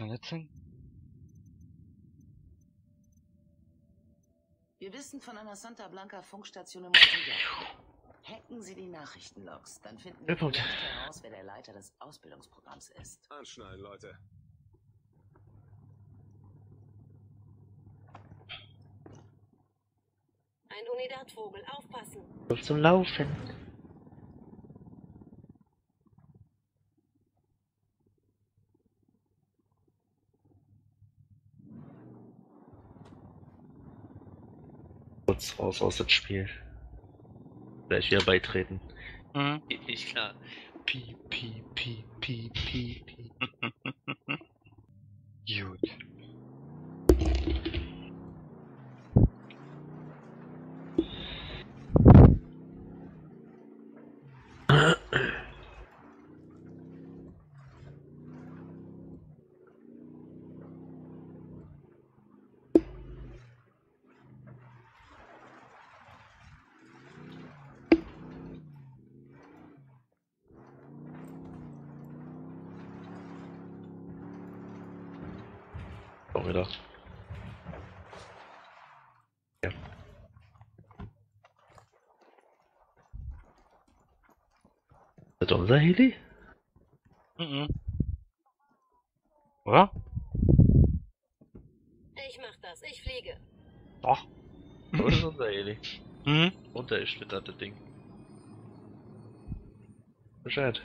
Was wir wissen von einer Santa Blanca Funkstation im. Hacken Sie die Nachrichtenlogs, dann finden wir heraus, wer der Leiter des Ausbildungsprogramms ist. Anschnallen, Leute. Ein Unidatvogel, aufpassen. Zum Laufen. Kurz raus aus dem Spiel. Gleich wieder beitreten. Mhm. Ich klar. Piep, piep, piep, piep, piep, piep. Gut. Auch wieder. Ja. Ist das unser Heli? Mhm. Oder? Ich mach das, ich fliege. Doch. Das ist unser Heli. Mhm. Untergeschlitterte Ding. Bescheid.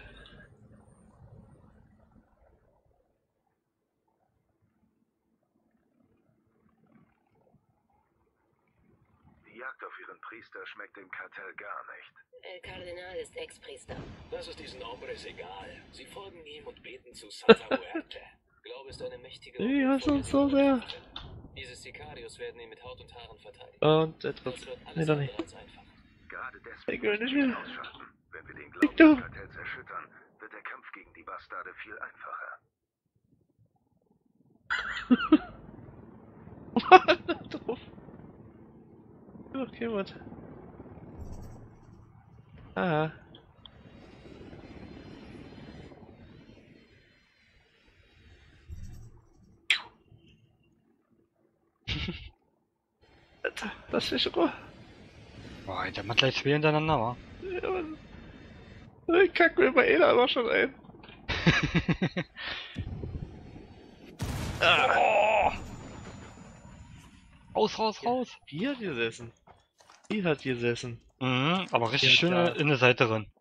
Die Jagd auf ihren Priester schmeckt dem Kartell gar nicht. El Kardinal ist Ex-Priester. Das ist diesen Hombres egal. Sie folgen ihm und beten zu Santa Muerte. Glaube ist eine mächtige... Die hassen uns so sehr. Diese Sicarios werden ihn mit Haut und Haaren verteidigen. Und der Das tritt. wird Nee, alles doch nicht. Gerade Ich deswegen will nicht mehr. ausschalten. Wenn wir den Glauben des Kartells erschüttern, wird der Kampf gegen die Bastarde viel einfacher. Drauf. Noch jemand. Ah. Alter, das ist gut. Boah, der macht gleich zwei hintereinander, wa? Ja, Mann. Ich kack mir bei Eda aber schon ein. oh! Raus, raus, raus! Hat gesessen. Die hat gesessen. Mhm, aber richtig Ja, schön klar. in der Seite drin.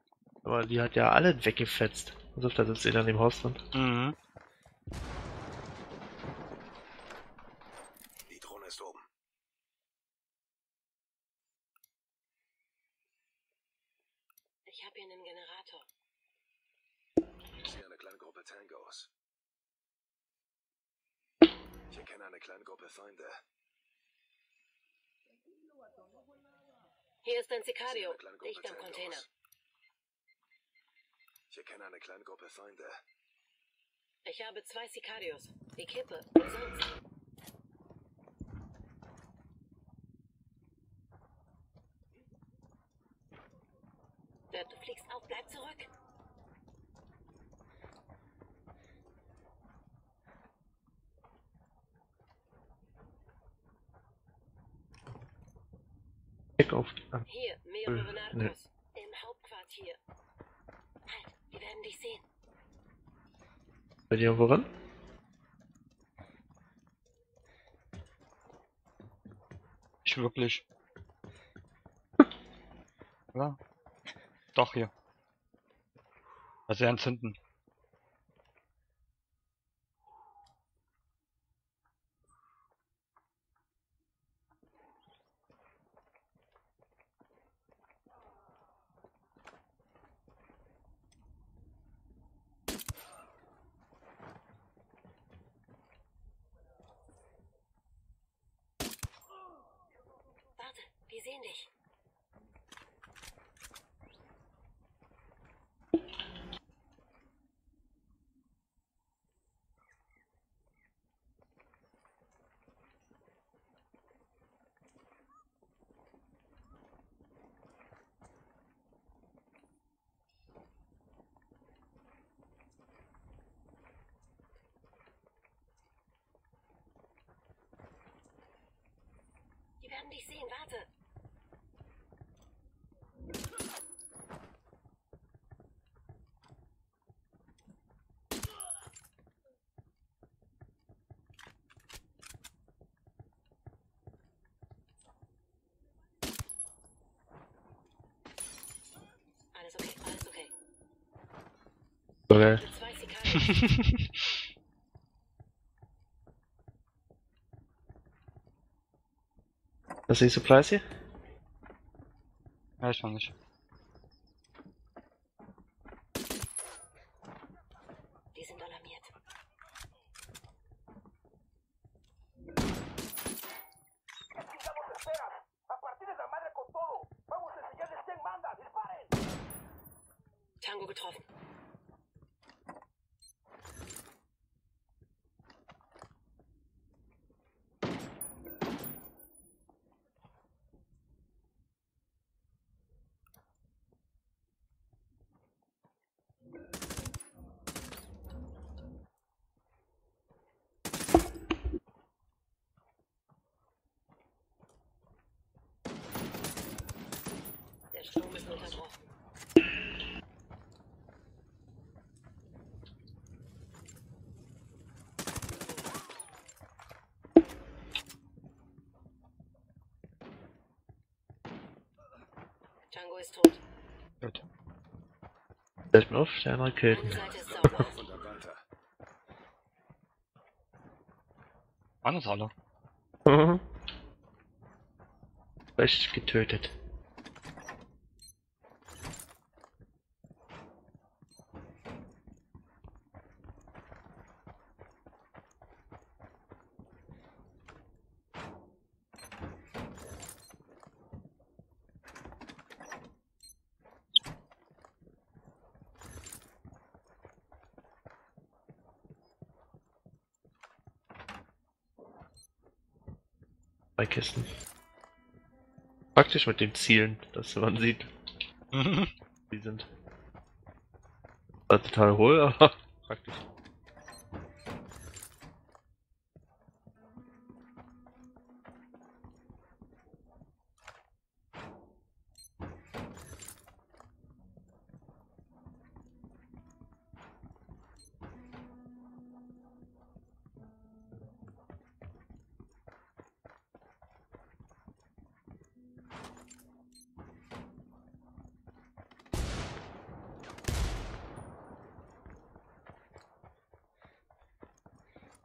Aber die hat ja alle weggefetzt. Also da sitzt sie dann im Haus drin. Mhm. Die Drohne ist oben. Ich hab hier einen Generator. Ich sehe eine kleine Gruppe Tangos. Ich erkenne eine kleine Gruppe Feinde. Hier ist ein Sicario, dicht am. Container. Ich erkenne eine kleine Gruppe Feinde. Ich habe zwei Sicarios. Die Kippe. Und sonst? Du fliegst auf, bleib zurück. Check auf. Ah, Hier, mehrere Äh, Narcos. Im Hauptquartier. Halt, wir werden dich sehen. Bei dir irgendwo ran? Nicht wirklich. Ja. Doch, hier. Also entzünden. Werden dich sehen, warte. Alles okay, alles okay. So Was sind die Supplies hier? Weiß man nicht. Die sind alarmiert. Tango getroffen. Der Strom ist unterbrochen. Django ist tot. Gut. Stellt mir auf, und dann weiter. Alles alle. Mhm. Recht getötet. Zwei Kisten. Praktisch mit den Zielen, dass man sieht, wie die sind. War total hohl, aber praktisch.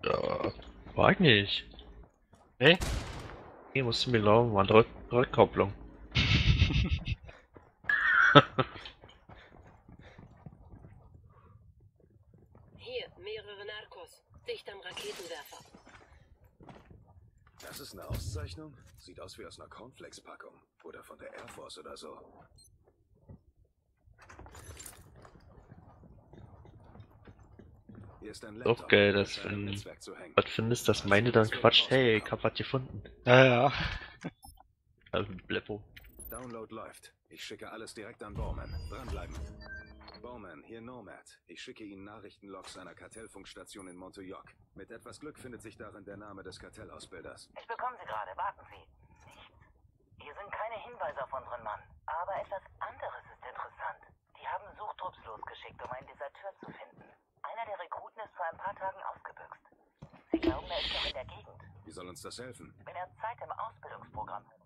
Ja, war ich nicht. Nee? Hier musst du mir glauben, war eine Rück Rückkopplung. Hier, mehrere Narcos. Dicht am Raketenwerfer. Das ist eine Auszeichnung? Sieht aus wie aus einer Cornflakes-Packung. Oder von der Air Force oder so. Laptop. geil, dass wenn Netzwerk zu hängen. was findest, dass meine dann quatscht, hey, ich hab was gefunden. Ja, ja. Also Bleppo. Download läuft. Ich schicke alles direkt an Bowman. Dranbleiben. Bowman, hier Nomad. Ich schicke Ihnen Nachrichtenlogs einer Kartellfunkstation in Montauk. Mit etwas Glück findet sich darin der Name des Kartellausbilders. Ich bekomme sie gerade. Warten Sie. Nichts. Hier sind keine Hinweise auf unseren Mann. Aber etwas anderes ist interessant. Die haben Suchtrupps losgeschickt, um einen Deserteur zu finden. Einer der Rekruten ist vor ein paar Tagen ausgebüxt. Sie glauben, er ist noch in der Gegend. Wie soll uns das helfen? Wenn er Zeit im Ausbildungsprogramm hat.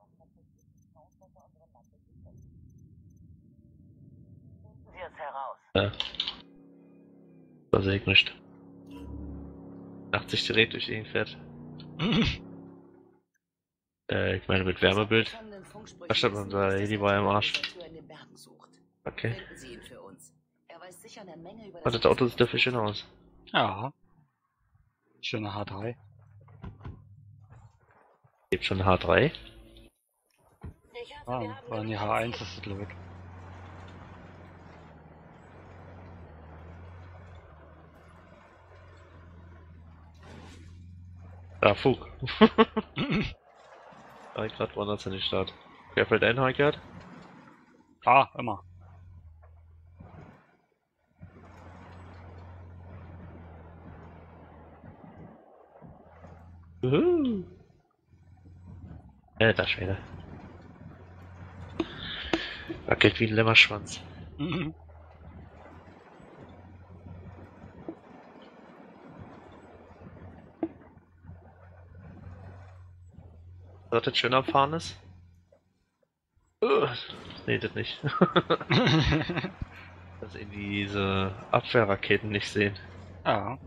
Finden Sie es heraus. Ja. Ich nicht. 80 Gerät durch ihn fährt. Äh, ich meine mit Wärmebild. Da stimmt, unser Heli war im Arsch. Okay. Finden Sie ihn für uns. Er weiß sicher eine Menge über Und das Auto sieht dafür schön aus. ja. Schöne H3. Gibt schon H3. Ich hoffe, Ah, wir haben war die genug H1 Benzin. ist es, glaube ich. Ah, Fug. ich grad woanders in die Stadt. Wer fällt ein, Heikert? Ah, immer. Alter Schwede. Wackelt wie ein Lämmerschwanz. Mhm. Was das schön am Fahren ist? Uh, nee, das nicht. Dass irgendwie diese Abwehrraketen nicht sehen. ja.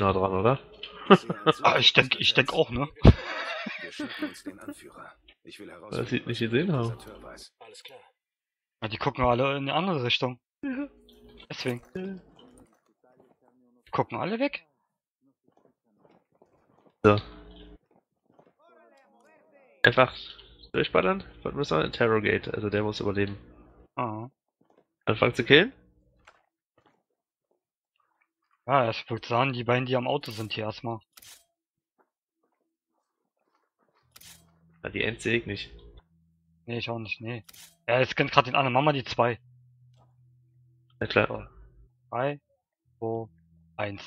Nah dran, oder? Ah, ich Suchtrupp denk, des ich denk auch, ne? Wir schnappen uns den Anführer. Ich will herausfinden, Das sieht was nicht gesehen haben. Alles klar. Ja, die gucken alle in die andere Richtung. Deswegen. Die gucken alle weg. So. Einfach durchballern. Was müssen wir? Interrogate. Also der muss überleben. Ah. Anfangen zu killen? Ja, es würde sagen, die beiden, die am Auto sind hier erstmal. Ja, die Ents sehe ich nicht. Nee, ich auch nicht, nee. Ja, es kennt gerade den anderen. Mach mal die zwei. Na klar. Drei, zwei, eins.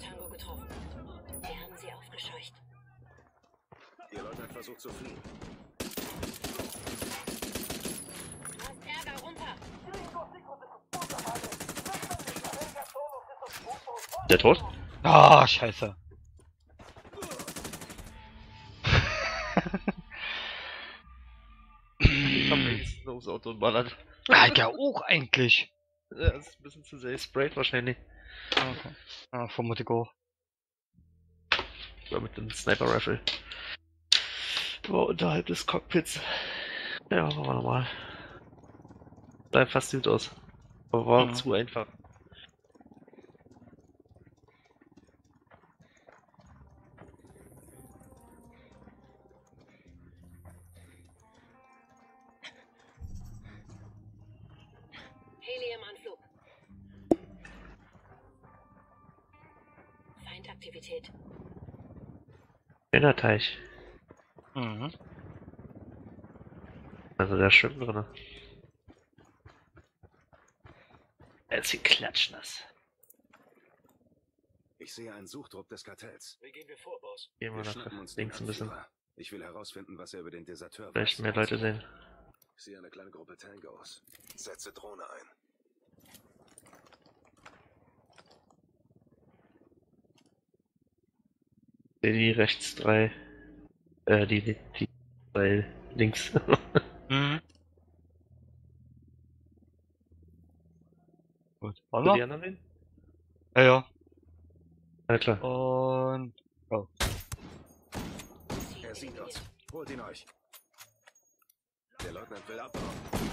Tango getroffen. Wir haben sie aufgescheucht. Ihr Leutnant versucht zu fliehen. Der tot? Ah, scheiße. Ich hab wenigstens aufs Auto und ballert. Ah, ja, auch eigentlich. Ja, ist ein bisschen zu sehr sprayed wahrscheinlich. Ah, Okay. Ja, vermute ich auch. Oder mit dem Sniper Rifle. War unterhalb des Cockpits. Ja, machen wir nochmal. Sah fast gut aus. Aber war Mhm. zu einfach. Feindaktivität. Schöner Teich. Mhm. Also der schwimmt drin. Er ist wie klatschnass. Ich sehe einen Suchtrupp des Kartells. Wie gehen wir vor, Boss? Gehen wir Wir nach uns links ein bisschen. Ich will herausfinden, was er über den Deserteur Vielleicht weiß. mehr Leute sehen. Ich sehe eine kleine Gruppe Tangos. Setze Drohne ein. Die rechts drei. Äh, die, die, die drei links. Mhm. Gut. die Warte. anderen sehen? Ja, ja. Ja klar. Und. Ziel Er sieht uns. Holt ihn euch. Der Leutnant will abbauen.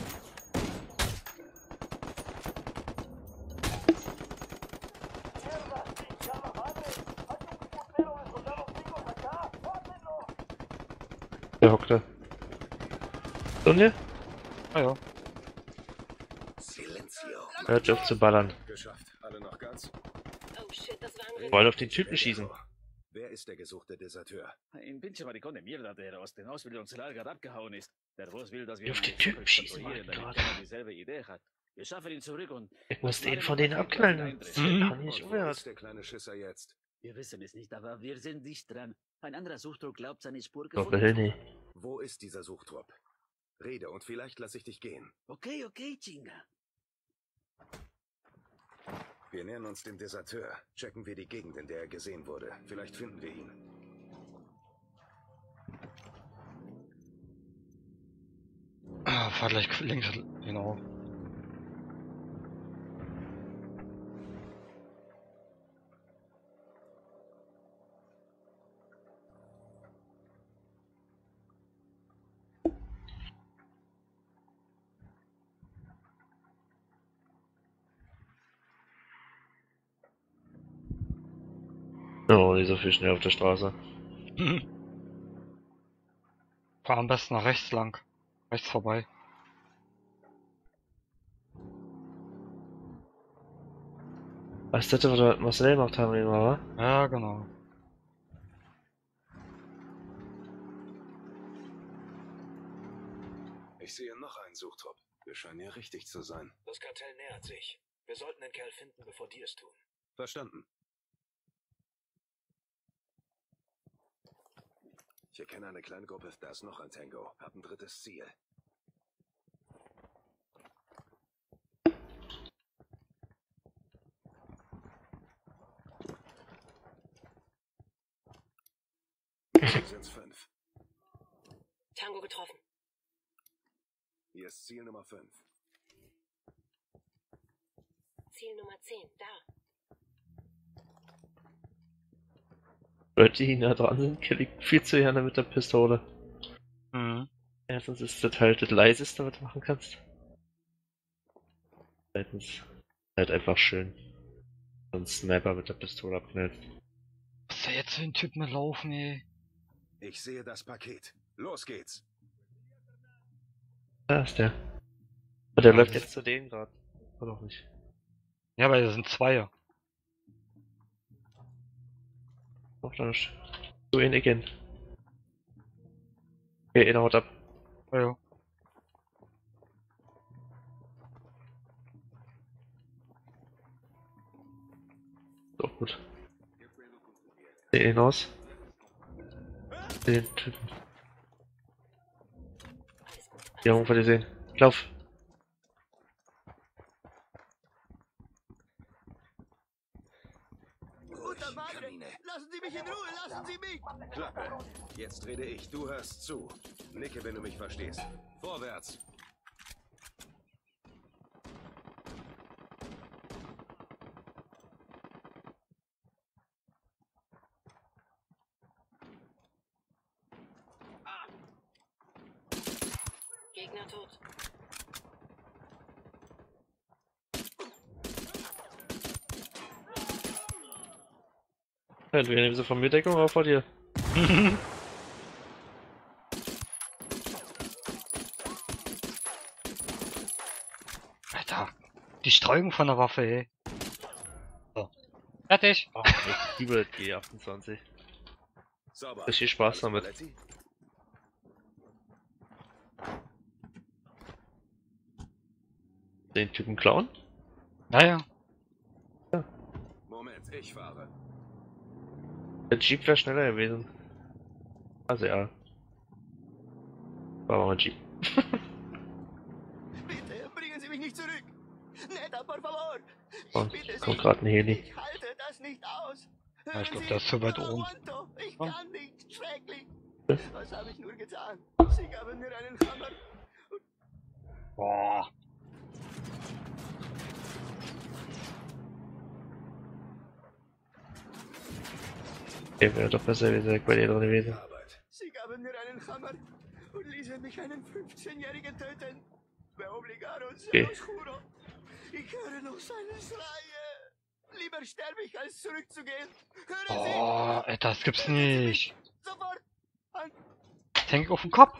Der hockt da. Und hier? Ja, ja. Silenzio. Hört auf zu ballern. Geschafft. Alle noch ganz? Oh shit, das war ein Wollen auf den Typen schießen. Wer ist der gesuchte Deserteur? Ein pinche Maricón de mierda, der aus dem Ausbildungslager abgehauen ist. Der Boss will, dass wir Auf den Typen schießen, mein Gott. dieselbe Idee hat. Wir schaffen ihn zurück und Ich muss den von denen abknallen. Mhm. kann nicht Und wo umhört. ist der kleine Schisser jetzt? wir wissen es nicht, aber wir sind dicht dran. Ein anderer Suchdruck glaubt, seine Spur Doch, gefunden. Wo ist dieser Suchtrupp? Rede und vielleicht lasse ich dich gehen. Okay, okay, Chinga. Wir nähern uns dem Deserteur. Checken wir die Gegend, in der er gesehen wurde. Vielleicht finden wir ihn. Ah, fahr gleich links, genau. sowieso viel schneller auf der Straße. Fahr am besten nach rechts lang. Rechts vorbei. Was das, was wir Marcel gemacht haben, immer, oder? Ja, genau. Ich sehe noch einen Suchtrupp. Wir scheinen hier richtig zu sein. Das Kartell nähert sich. Wir sollten den Kerl finden, bevor die es tun. Verstanden. Ich erkenne eine kleine Gruppe. Da ist noch ein Tango. Hab ein drittes Ziel. Hier sind's fünf. Tango getroffen. Hier ist Ziel Nummer fünf. Ziel Nummer 10. Da. Leute, die nah dran sind, ich viel zu gerne mit der Pistole. Mhm. Erstens ist das halt das leiseste, was du machen kannst. Zweitens halt einfach schön. So ein Sniper mit der Pistole abknallt. Was ist da jetzt für ein Typ mit laufen, ey? Ich sehe das Paket. Los geht's. Da ist der. Und der Ja, läuft jetzt zu denen gerade. Oder auch nicht. Ja, weil das sind Zweier. Da nicht. So ihn again. Okay, einer haut ab. Ja, ja. So, gut. Seh ihn aus. Den Typen. Haben wir sehen. Lauf. Mutter Madre, Lassen Sie mich in Ruhe, lassen Sie mich! Klappe. Jetzt rede ich. Du hörst zu. Nicke, wenn du mich verstehst. Vorwärts. Gegner tot. Ja, du nehmen sie von mir Deckung oder vor dir? Alter, die Streuung von der Waffe, ey. So. Fertig. Oh, ich liebe das G28. Sauber. Richtig Spaß damit. Den Typen klauen? Naja. Moment, ich fahre. Der Jeep wäre schneller gewesen. Also ja. War aber ein Jeep. Bitte, bringen Sie mich nicht zurück! Neta, por favor! Ich Und bitte kommt gerade ein Heli. Ich halte das nicht aus! Ja, ich Hören glaub, Sie, der ist zu weit oben. Ich kann nicht, schrecklich! Was habe ich nur getan? Sie gaben mir einen Hammer. Boah. Der wäre doch besser bei dir drin gewesen. Sie gaben mir einen Hammer und ließen mich einen 15-Jährigen töten. Me obligaron, se Okay. los juro. Ich höre noch seine Schreie. Lieber sterbe ich, als zurückzugehen. Hören Sie! Ey, das gibt's nicht. Sofort! Tank auf den Kopf.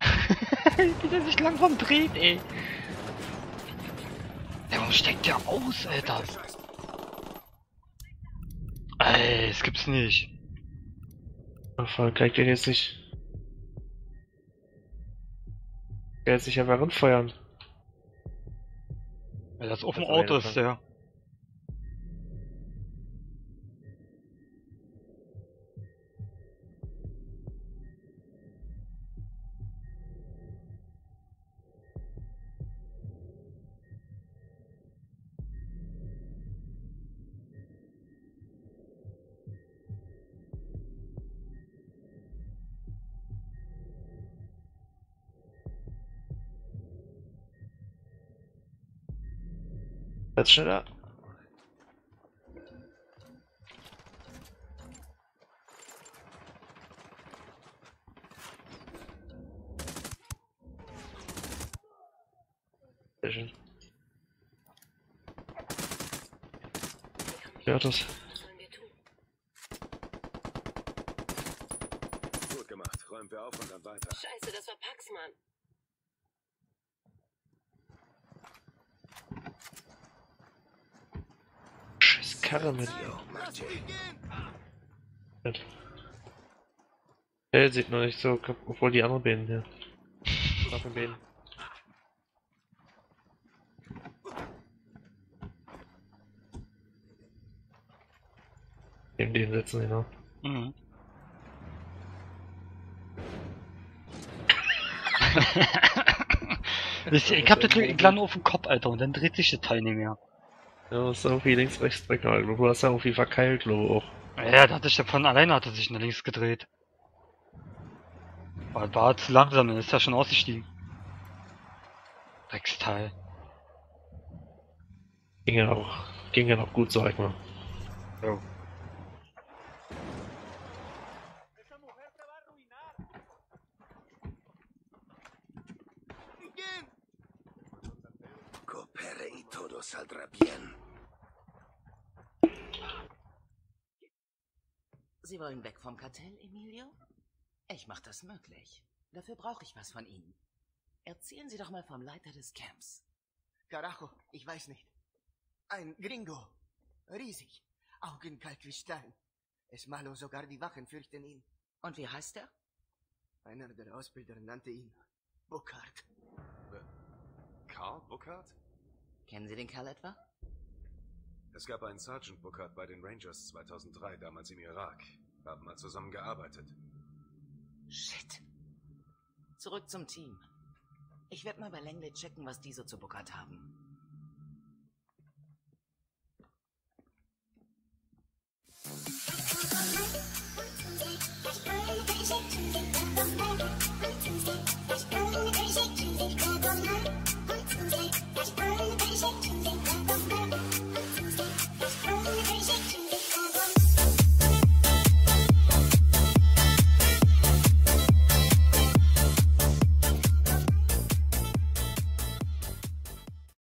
Wie der sich langsam dreht, ey. Ey, warum steckt der aus, Alter? Ey, das gibt's nicht. Voll, kann ich den jetzt nicht. Der jetzt nicht einfach ranfeuern. Weil das auf dem Auto ja ist, der. Jetzt schneller. Sehr schön. Sie haben Hell sieht noch nicht so, obwohl die anderen Bienen hier. Waffenbienen. Neben denen setzen sie noch. Mhm. ich, ich hab den Glan auf den Kopf, Alter, und dann dreht sich der Teil nicht mehr. Ja, du hast irgendwie links, rechts weggehalten. Du hast ja irgendwie verkeilt, glaube ich auch. Ja, da hatte ich ja von alleine hat er sich nach links gedreht. War, war zu langsam, dann ist er schon ausgestiegen. Drecksteil. Ging ja auch, ging ja noch gut, sag ich mal. Jo. Gehen! Coopere y todo saldrá bien. Sie wollen weg vom Kartell, Emilio? Ich mach das möglich. Dafür brauche ich was von Ihnen. Erzählen Sie doch mal vom Leiter des Camps. Carajo, ich weiß nicht. Ein Gringo. Riesig. Augenkalt wie Stein. Es malo sogar die Wachen fürchten ihn. Und wie heißt er? Einer der Ausbilder nannte ihn Burkhardt. Karl Burkhardt? Kennen Sie den Kerl etwa? Es gab einen Sergeant Burkhardt bei den Rangers 2003, damals im Irak. Haben mal zusammen gearbeitet. Shit. Zurück zum Team. Ich werde mal bei Langley checken, was diese zu Burkhardt haben. Shake, shake, shake,